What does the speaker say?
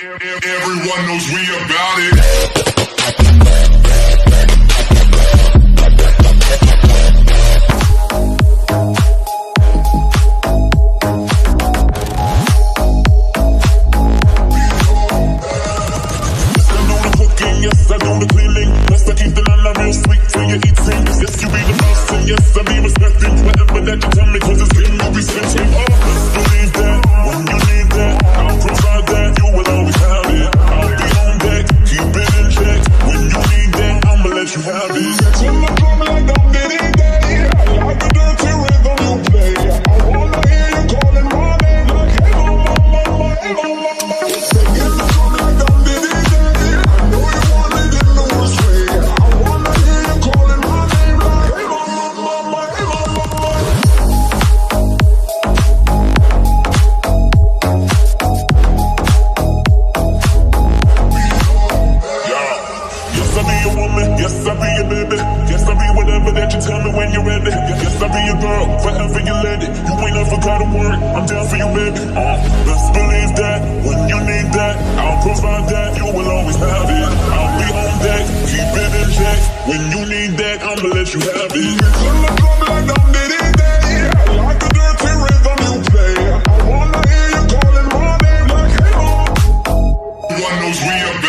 Everyone knows we about it. Yes, you be the yes, I be respecting whatever that you tell me, cause it's I'ma man. Yes, I'll be your girl, wherever you land it. You ain't never gotta worry, I'm down for you, baby. Uh, let's believe that when you need that, I'll provide that. You will always have it. I'll be on deck, keep it in check. When you need that, I'ma let you have it. Come on, come like I'm day. I like the dirty rhythm you play. I wanna hear you calling my name like, hey, oh. We are.